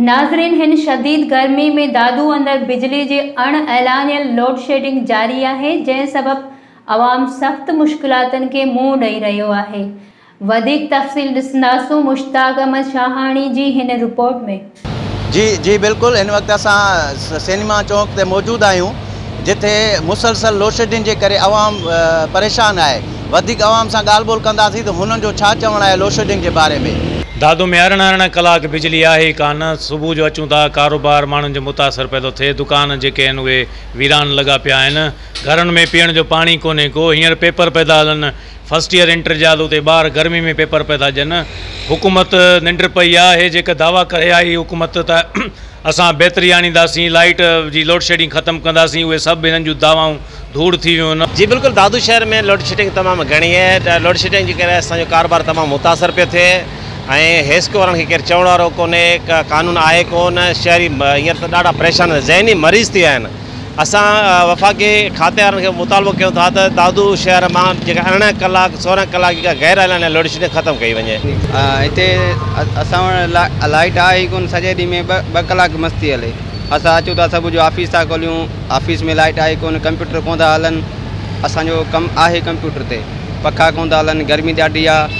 नाज़रीन, हिन शदीद गर्मी में दादू अंदरि बिजली जे अण ऐलानियल लोड शेडिंग जारी आहे, जंहिं सबबि आवाम सख़्त मुश्किलातनि खे मुंहुं रहियो आहे। वधीक तफ़सील ॾिसंदासूं मुश्ताक अहमद शाहाणी जी हिन रिपोर्ट में। जी जी, बिल्कुलु। हिन वक़्तु असां सिनेमा चौक ते मौजूदु आहियूं, जिथे मुसलसल लोडशेडिंग जे करे अवाम परेशान आहे। वधीक अवाम सां ॻाल्हि ॿोल कंदासीं त जो छा चवणु आहे लोडशेडिंग जे बारे में? दादो में अरिड़हं अरिड़हं कलाक बिजली आहे ई कान। सुबुह जो अचूं था कारोबार माण्हुनि जो मुतासिर पियो थो। थिए दुकान जेके आहिनि, उहे वीरान लॻा पिया आहिनि। घरनि में पीअण जो पाणी कोन्हे को। हींअर पेपर पिया था हलनि। फस्ट ईयर इंटर जा उते ॿार गर्मी में पेपर पिया था हुकूमत निंड पई आहे। जेका दावा करे आई हुकूमत त असां बहितरी आणींदासीं। लाइट जी लोड शेडिंग ख़तमु कंदासीं। उहे सभु हिननि जूं दावाऊं धूड़ थी वियूं आहिनि जी, बिल्कुलु। दादू शहर में लोड शेडिंग तमामु घणी आहे। लोड शेडिंग जे करे असांजो कारोबार तमामु मुतासिर पियो थिए। ऐं हेस्को वारनि खे केरु चवण का कानून आहे कोन शहरी हींअर त ॾाढा परेशान ज़हनी मरीज़ थी विया आहिनि असां खाते मुतालबो कयूं था दादू शहर माँ जेका अरिड़हं कलाक सोरहं कलाक जेका गैर ऐलान लोड शेडिंग ख़तमु कई वञे हिते असां लाइट आहे ई कोन सॼे ॾींहं में ॿ ॿ कलाक मस्ती हले असां अचूं था सुबुह जो ऑफ़िस था खोलियूं ऑफ़िस में लाइट आहे कोन कंप्यूटर था हलनि असांजो कमु आहे कंप्यूटर ते पखा कोन था गर्मी ॾाढी आहे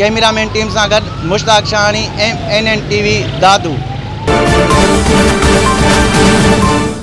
कैमरामैन टीम सां गॾु Mushtaq Shahani M N N T V Dadu.